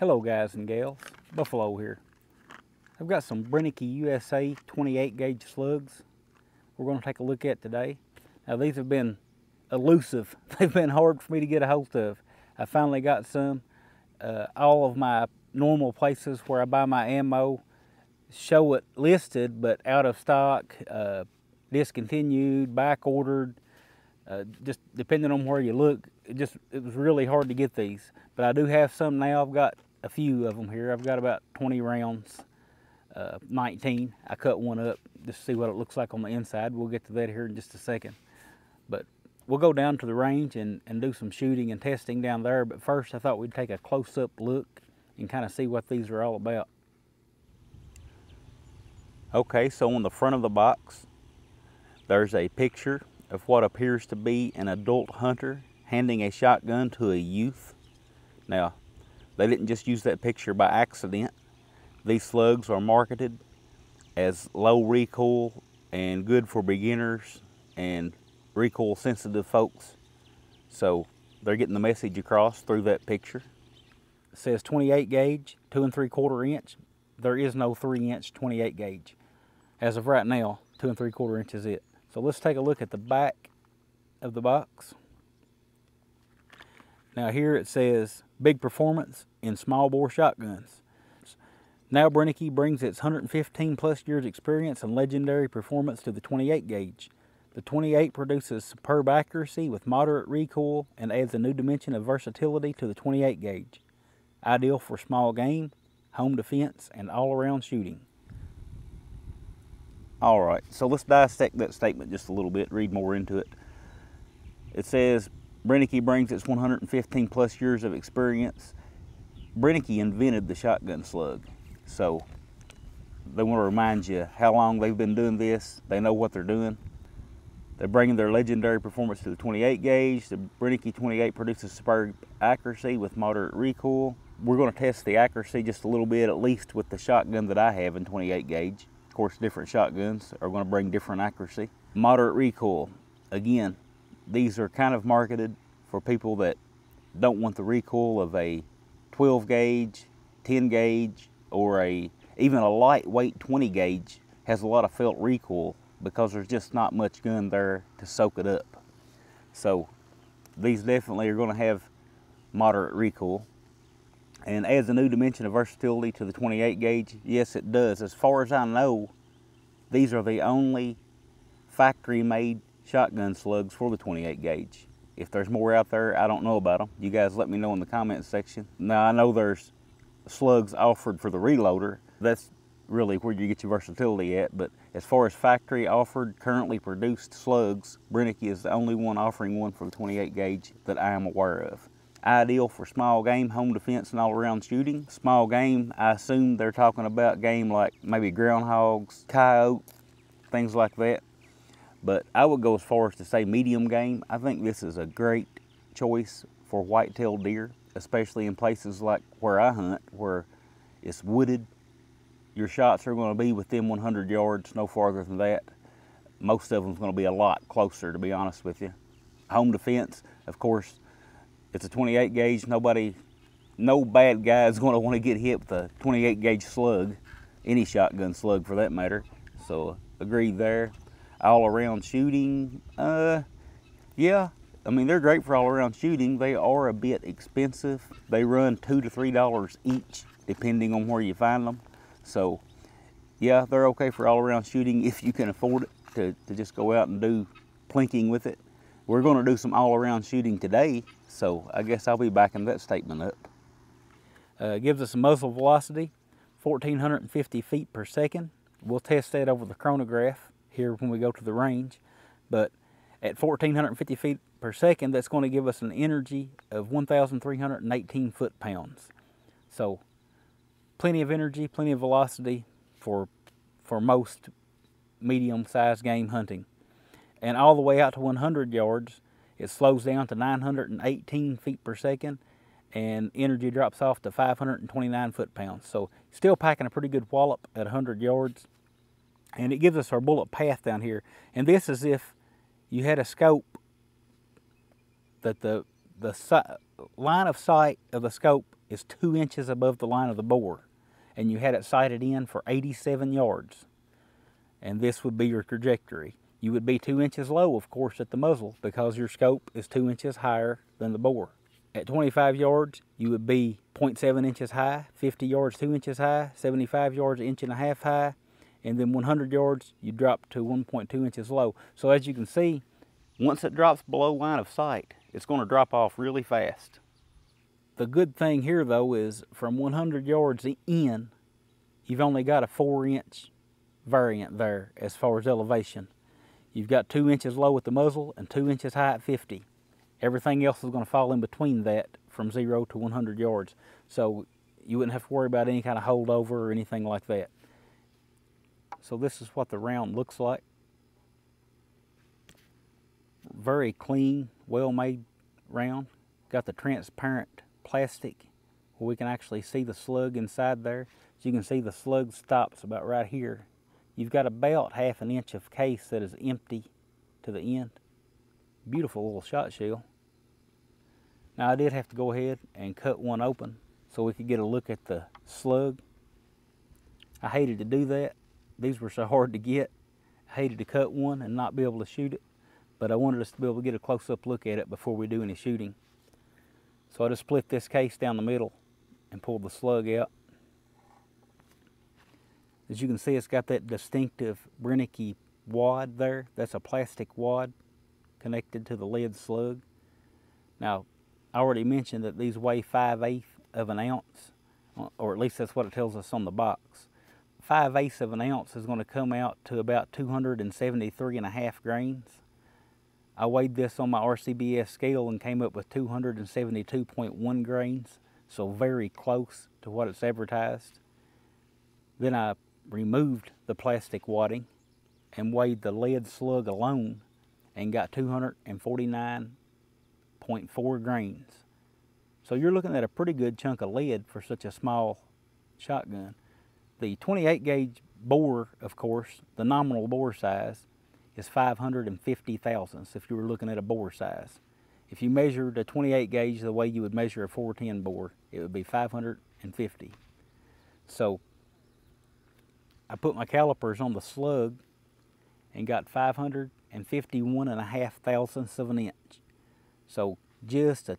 Hello guys and gals, Buffalo here. I've got some Brenneke USA 28 gauge slugs we're going to take a look at today. Now these have been elusive. They've been hard for me to get a hold of. I finally got some. Uh, all of my normal places where I buy my ammo show it listed but out of stock, uh, discontinued, back ordered. Uh, just depending on where you look, it just it was really hard to get these. But I do have some now. I've got a few of them here. I've got about 20 rounds, uh, 19. I cut one up just to see what it looks like on the inside. We'll get to that here in just a second. But we'll go down to the range and, and do some shooting and testing down there. But first, I thought we'd take a close-up look and kind of see what these are all about. Okay, so on the front of the box, there's a picture of what appears to be an adult hunter handing a shotgun to a youth. Now, they didn't just use that picture by accident. These slugs are marketed as low recoil and good for beginners and recoil sensitive folks. So they're getting the message across through that picture. It says 28 gauge, two and three quarter inch. There is no three inch 28 gauge. As of right now, two and three quarter inch is it. So let's take a look at the back of the box. Now here it says big performance in small bore shotguns. Now Brenneke brings its 115 plus years experience and legendary performance to the 28 gauge. The 28 produces superb accuracy with moderate recoil and adds a new dimension of versatility to the 28 gauge. Ideal for small game, home defense, and all-around shooting. All right, so let's dissect that statement just a little bit, read more into it. It says, Brenneke brings its 115 plus years of experience. Brenneke invented the shotgun slug. So they want to remind you how long they've been doing this. They know what they're doing. They're bringing their legendary performance to the 28 gauge. The Brenneke 28 produces superb accuracy with moderate recoil. We're going to test the accuracy just a little bit, at least with the shotgun that I have in 28 gauge. Of course, different shotguns are going to bring different accuracy. Moderate recoil. Again, these are kind of marketed for people that don't want the recoil of a 12 gauge, 10 gauge, or a even a lightweight 20 gauge has a lot of felt recoil because there's just not much gun there to soak it up. So these definitely are going to have moderate recoil and adds a new dimension of versatility to the 28 gauge. Yes, it does. As far as I know, these are the only factory made shotgun slugs for the 28 gauge. If there's more out there, I don't know about them. You guys let me know in the comments section. Now I know there's slugs offered for the reloader. That's really where you get your versatility at. But as far as factory offered, currently produced slugs, Brenneke is the only one offering one for the 28 gauge that I am aware of ideal for small game, home defense, and all around shooting. Small game, I assume they're talking about game like maybe groundhogs, coyote, things like that. But I would go as far as to say medium game. I think this is a great choice for white-tailed deer, especially in places like where I hunt, where it's wooded. Your shots are going to be within 100 yards, no farther than that. Most of them is going to be a lot closer, to be honest with you. Home defense, of course, it's a 28 gauge. Nobody, no bad guy is going to want to get hit with a 28 gauge slug, any shotgun slug for that matter. So agreed there. All around shooting, uh, yeah. I mean, they're great for all around shooting. They are a bit expensive. They run two to three dollars each, depending on where you find them. So, yeah, they're okay for all around shooting if you can afford it to, to just go out and do plinking with it. We're going to do some all-around shooting today, so I guess I'll be backing that statement up. Uh, gives us a muzzle velocity, 1,450 feet per second. We'll test that over the chronograph here when we go to the range, but at 1,450 feet per second, that's going to give us an energy of 1,318 foot-pounds. So plenty of energy, plenty of velocity for, for most medium-sized game hunting and all the way out to 100 yards, it slows down to 918 feet per second and energy drops off to 529 foot-pounds. So still packing a pretty good wallop at 100 yards. And it gives us our bullet path down here. And this is if you had a scope that the, the line of sight of the scope is two inches above the line of the bore and you had it sighted in for 87 yards, and this would be your trajectory. You would be two inches low, of course, at the muzzle because your scope is two inches higher than the bore. At 25 yards, you would be 0.7 inches high, 50 yards, two inches high, 75 yards, inch and a half high, and then 100 yards, you drop to 1.2 inches low. So as you can see, once it drops below line of sight, it's going to drop off really fast. The good thing here though is from 100 yards in, you've only got a four inch variant there as far as elevation. You've got two inches low at the muzzle and two inches high at 50. Everything else is going to fall in between that from zero to 100 yards. So you wouldn't have to worry about any kind of holdover or anything like that. So this is what the round looks like. Very clean, well-made round. Got the transparent plastic where we can actually see the slug inside there. So you can see the slug stops about right here. You've got about half an inch of case that is empty to the end. Beautiful little shot shell. Now I did have to go ahead and cut one open so we could get a look at the slug. I hated to do that. These were so hard to get. I hated to cut one and not be able to shoot it, but I wanted us to be able to get a close-up look at it before we do any shooting. So I just split this case down the middle and pulled the slug out. As you can see, it's got that distinctive Brenneke wad there. That's a plastic wad connected to the lead slug. Now, I already mentioned that these weigh 5 eighths of an ounce, or at least that's what it tells us on the box. 5 eighths of an ounce is going to come out to about 273 and a half grains. I weighed this on my RCBS scale and came up with 272.1 grains, so very close to what it's advertised. Then I removed the plastic wadding and weighed the lead slug alone and got 249.4 grains. So you're looking at a pretty good chunk of lead for such a small shotgun. The 28 gauge bore, of course, the nominal bore size, is 550 thousandths if you were looking at a bore size. If you measured a 28 gauge the way you would measure a 410 bore, it would be 550. So I put my calipers on the slug and got 551 and a half thousandths of an inch. So just a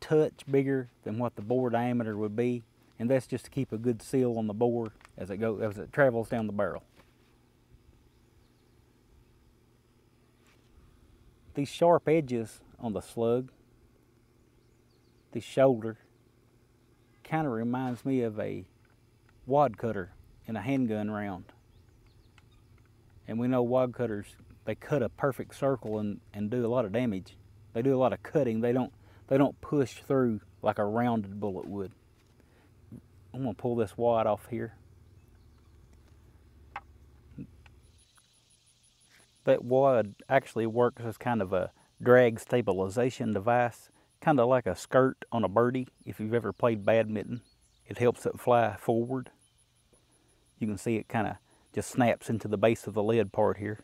touch bigger than what the bore diameter would be. And that's just to keep a good seal on the bore as it goes as it travels down the barrel. these sharp edges on the slug, the shoulder, kind of reminds me of a wad cutter in a handgun round. And we know wad cutters, they cut a perfect circle and, and do a lot of damage. They do a lot of cutting. They don't they don't push through like a rounded bullet would. I'm gonna pull this wad off here. That wad actually works as kind of a drag stabilization device, kind of like a skirt on a birdie if you've ever played badminton. It helps it fly forward. You can see it kind of just snaps into the base of the lead part here.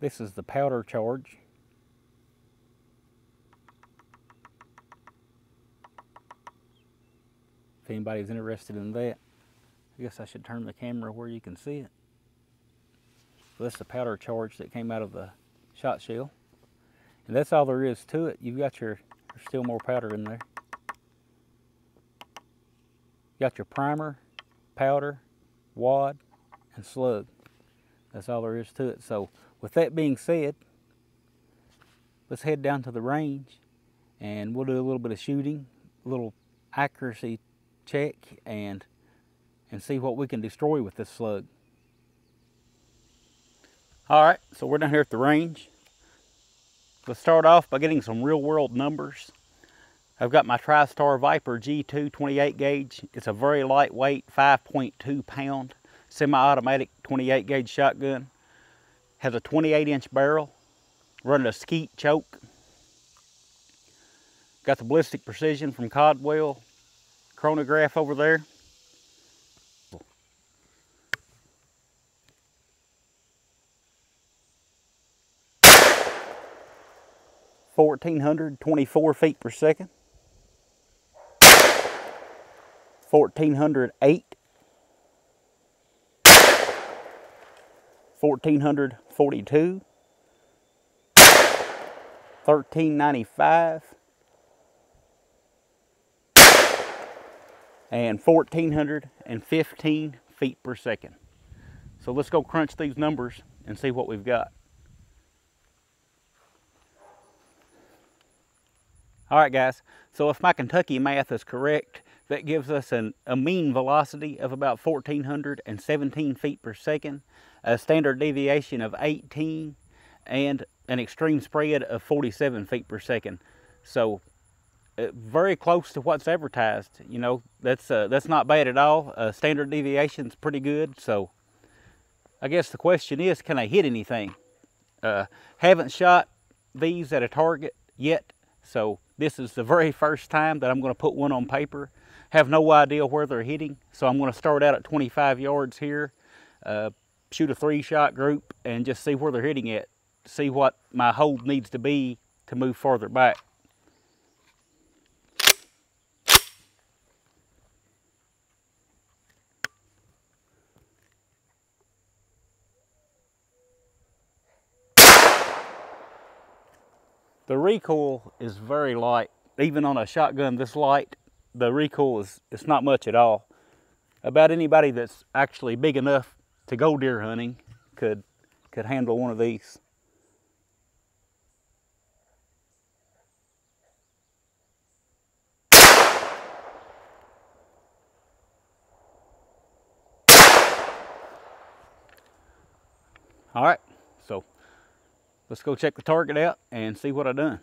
This is the powder charge. If anybody's interested in that, I guess I should turn the camera where you can see it. So that's the powder charge that came out of the shot shell. And that's all there is to it. You've got your, there's still more powder in there. You got your primer, powder, wad, and slug. That's all there is to it. So with that being said, let's head down to the range and we'll do a little bit of shooting, a little accuracy check and and see what we can destroy with this slug. All right, so we're down here at the range. Let's start off by getting some real world numbers. I've got my TriStar Viper G2 28 gauge. It's a very lightweight 5.2 pound semi-automatic 28 gauge shotgun. Has a 28 inch barrel, running a skeet choke. Got the ballistic precision from Caldwell chronograph over there. 1,424 feet per second, 1,408, 1,442, 1,395, and 1,415 feet per second. So let's go crunch these numbers and see what we've got. All right, guys, so if my Kentucky math is correct, that gives us an, a mean velocity of about 1,417 feet per second, a standard deviation of 18, and an extreme spread of 47 feet per second. So uh, very close to what's advertised. You know, that's uh, that's not bad at all. Uh, standard deviation's pretty good. So I guess the question is, can I hit anything? Uh, haven't shot these at a target yet, so this is the very first time that I'm going to put one on paper. Have no idea where they're hitting, so I'm going to start out at 25 yards here, uh, shoot a three shot group, and just see where they're hitting at. See what my hold needs to be to move farther back. The recoil is very light. Even on a shotgun this light, the recoil is it's not much at all. About anybody that's actually big enough to go deer hunting could could handle one of these. All right, let's go check the target out and see what I done.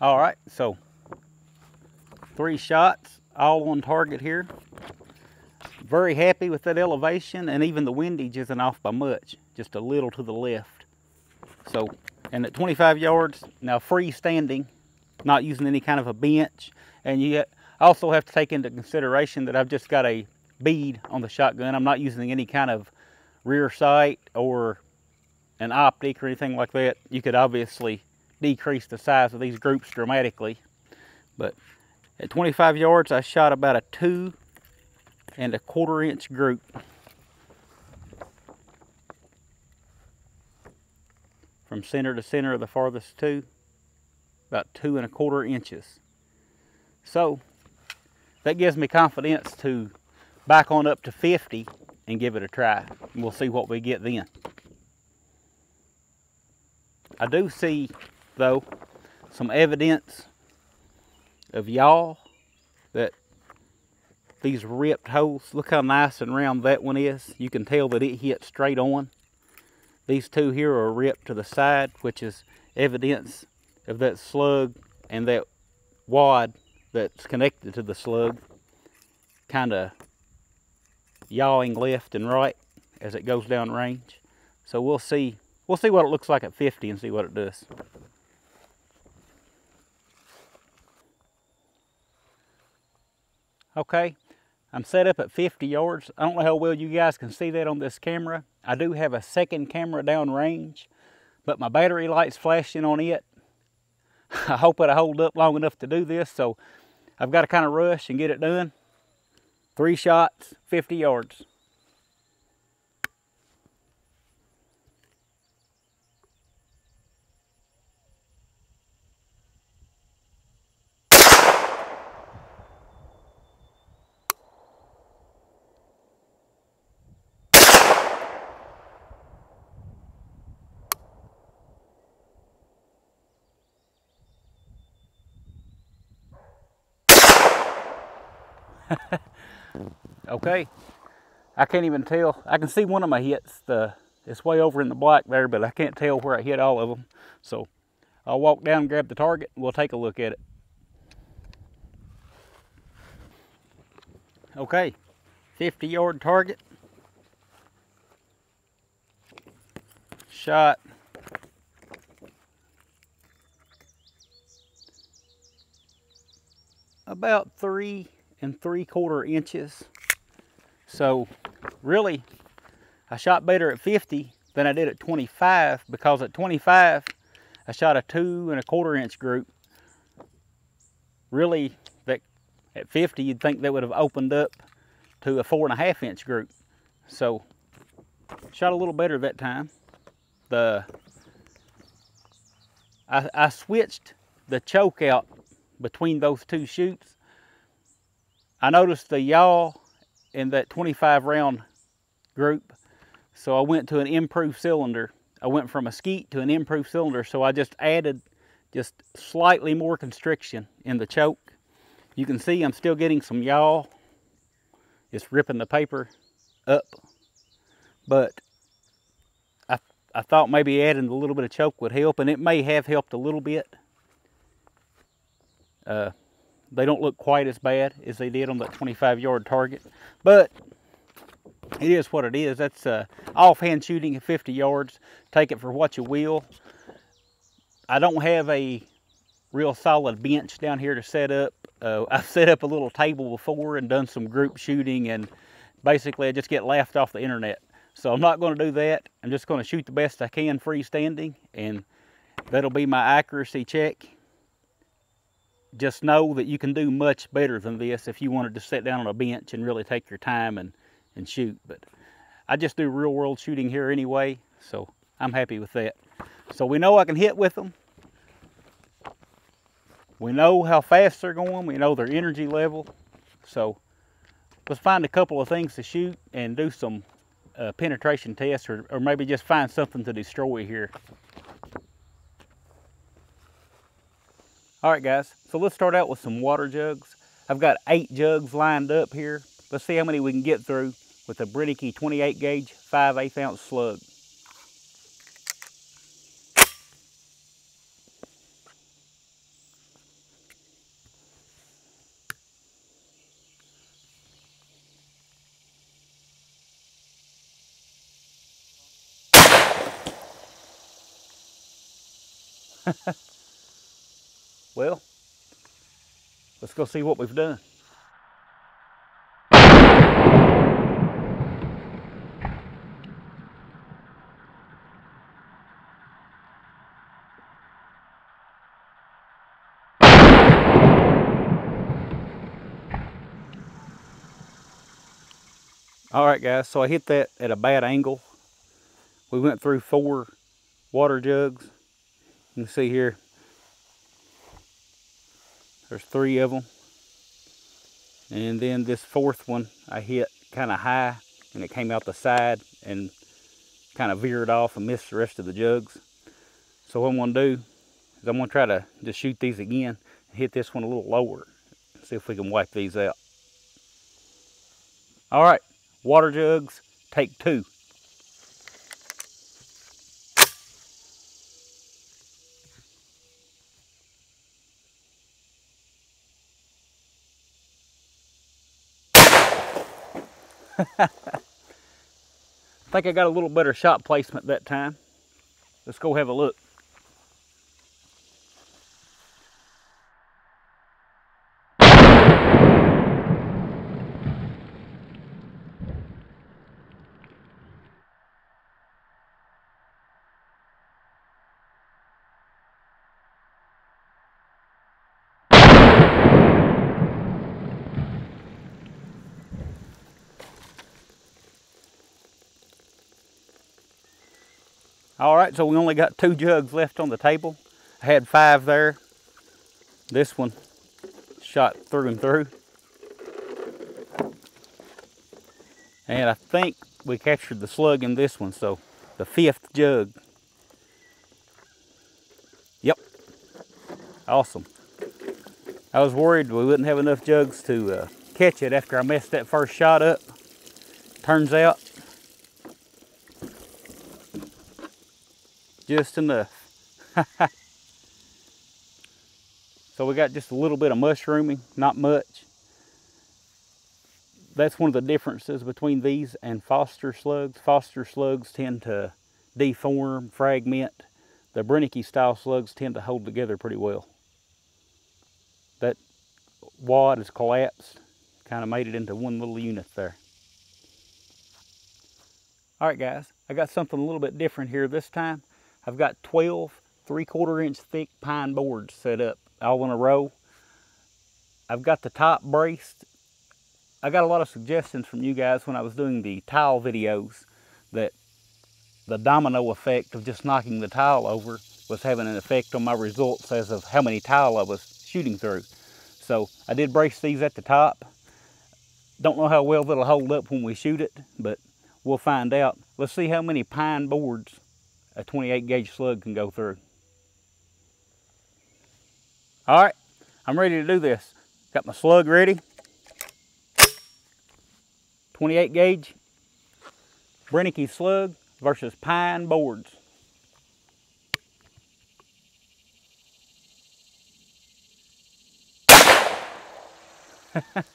All right, so three shots, all on target here. Very happy with that elevation and even the windage isn't off by much, just a little to the left. So, and at 25 yards, now freestanding, not using any kind of a bench. And you also have to take into consideration that I've just got a bead on the shotgun. I'm not using any kind of rear sight or an optic or anything like that. You could obviously decrease the size of these groups dramatically. But at 25 yards, I shot about a two and a quarter inch group. From center to center of the farthest two, about two and a quarter inches. So that gives me confidence to back on up to 50 and give it a try. We'll see what we get then. I do see, though, some evidence of y'all that these ripped holes. Look how nice and round that one is. You can tell that it hit straight on. These two here are ripped to the side, which is evidence of that slug and that wad that's connected to the slug kind of yawing left and right as it goes down range. So we'll see, we'll see what it looks like at 50 and see what it does. Okay, I'm set up at 50 yards. I don't know how well you guys can see that on this camera. I do have a second camera down range, but my battery light's flashing on it. I hope it'll hold up long enough to do this, so I've got to kind of rush and get it done. Three shots, 50 yards. Okay, I can't even tell. I can see one of my hits. The It's way over in the black there, but I can't tell where I hit all of them. So I'll walk down and grab the target and we'll take a look at it. Okay, 50 yard target. Shot. About three and three quarter inches so really, I shot better at 50 than I did at 25 because at 25, I shot a two and a quarter inch group really, that at 50, you'd think that would have opened up to a four and a half inch group. So shot a little better that time. The I, I switched the choke out between those two shoots. I noticed the yaw in that 25 round group, so I went to an improved cylinder. I went from a skeet to an improved cylinder, so I just added just slightly more constriction in the choke. You can see I'm still getting some yaw. It's ripping the paper up, but I, I thought maybe adding a little bit of choke would help, and it may have helped a little bit. Uh, they don't look quite as bad as they did on that 25 yard target, but it is what it is. That's uh, offhand shooting at 50 yards. Take it for what you will. I don't have a real solid bench down here to set up. Uh, I've set up a little table before and done some group shooting and basically I just get laughed off the internet. So I'm not going to do that. I'm just going to shoot the best I can freestanding and that'll be my accuracy check. Just know that you can do much better than this if you wanted to sit down on a bench and really take your time and, and shoot. But I just do real world shooting here anyway, so I'm happy with that. So we know I can hit with them. We know how fast they're going. We know their energy level. So let's find a couple of things to shoot and do some uh, penetration tests or, or maybe just find something to destroy here. All right, guys, so let's start out with some water jugs. I've got eight jugs lined up here. Let's see how many we can get through with a Brenneke 28 gauge 5 8 ounce slug. well, let's go see what we've done. All right, guys, so I hit that at a bad angle. We went through four water jugs you can see here, there's three of them. And then this fourth one I hit kind of high and it came out the side and kind of veered off and missed the rest of the jugs. So what I'm gonna do is I'm gonna try to just shoot these again and hit this one a little lower. See if we can wipe these out. All right, water jugs, take two. I think I got a little better shot placement that time. Let's go have a look. All right, so we only got two jugs left on the table. I had five there. This one shot through and through. And I think we captured the slug in this one, so the fifth jug. Yep, awesome. I was worried we wouldn't have enough jugs to uh, catch it after I messed that first shot up. Turns out just enough. so we got just a little bit of mushrooming, not much. That's one of the differences between these and Foster slugs. Foster slugs tend to deform, fragment. The Brenneke style slugs tend to hold together pretty well. That wad has collapsed, kind of made it into one little unit there. All right, guys, I got something a little bit different here this time. I've got 12 three quarter inch thick pine boards set up all in a row. I've got the top braced. I got a lot of suggestions from you guys when I was doing the tile videos that the domino effect of just knocking the tile over was having an effect on my results as of how many tile I was shooting through. So I did brace these at the top. Don't know how well that'll hold up when we shoot it, but we'll find out. Let's see how many pine boards a 28 gauge slug can go through. All right, I'm ready to do this. Got my slug ready. 28 gauge Brenneke slug versus pine boards. Looks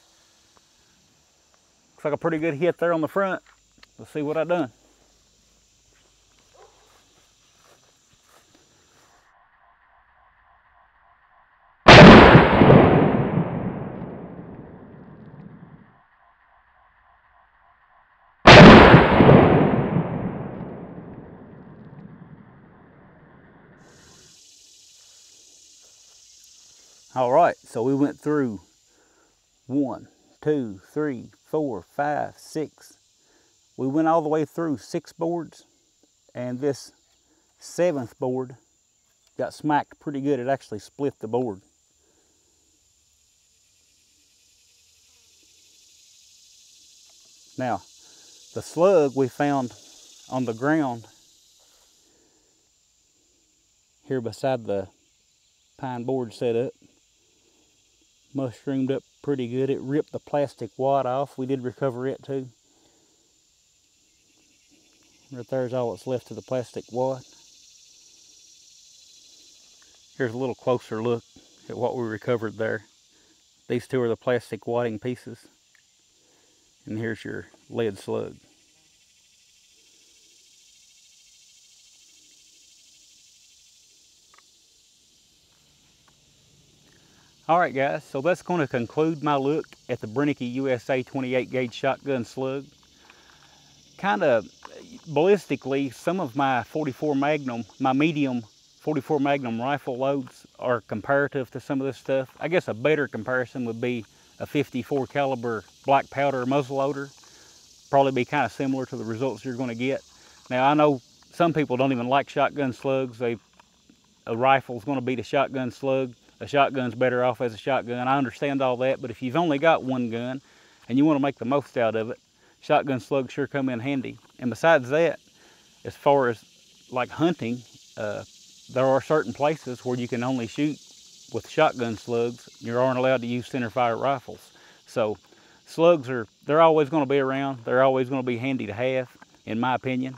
like a pretty good hit there on the front. Let's see what I done. All right, so we went through one, two, three, four, five, six. We went all the way through six boards, and this seventh board got smacked pretty good. It actually split the board. Now, the slug we found on the ground here beside the pine board setup mushroomed up pretty good. It ripped the plastic wad off. We did recover it too. Right there's all that's left of the plastic wad. Here's a little closer look at what we recovered there. These two are the plastic wadding pieces. And here's your lead slug. All right, guys, so that's going to conclude my look at the Brenneke USA 28 gauge shotgun slug. Kind of ballistically, some of my 44 Magnum, my medium 44 Magnum rifle loads are comparative to some of this stuff. I guess a better comparison would be a 54 caliber black powder muzzleloader. Probably be kind of similar to the results you're going to get. Now I know some people don't even like shotgun slugs. They a rifle's going to beat a shotgun slug a shotgun's better off as a shotgun. I understand all that, but if you've only got one gun and you want to make the most out of it, shotgun slugs sure come in handy. And besides that, as far as like hunting, uh, there are certain places where you can only shoot with shotgun slugs. You aren't allowed to use centerfire rifles. So slugs are, they're always going to be around. They're always going to be handy to have, in my opinion.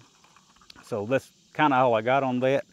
So that's kind of all I got on that.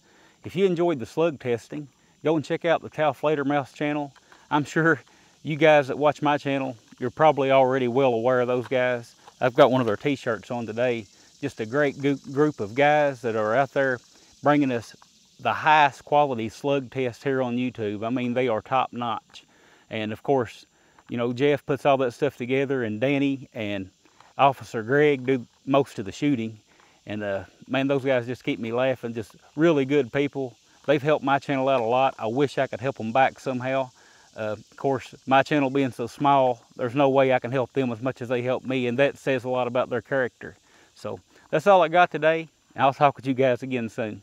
If you enjoyed the slug testing, go and check out the Tao Fledermaus channel. I'm sure you guys that watch my channel, you're probably already well aware of those guys. I've got one of their t-shirts on today. Just a great group of guys that are out there bringing us the highest quality slug test here on YouTube. I mean, they are top notch. And of course, you know, Jeff puts all that stuff together and Danny and Officer Greg do most of the shooting. And uh, man, those guys just keep me laughing. Just really good people. They've helped my channel out a lot. I wish I could help them back somehow. Uh, of course, my channel being so small, there's no way I can help them as much as they help me, and that says a lot about their character. So that's all I got today. I'll talk with you guys again soon.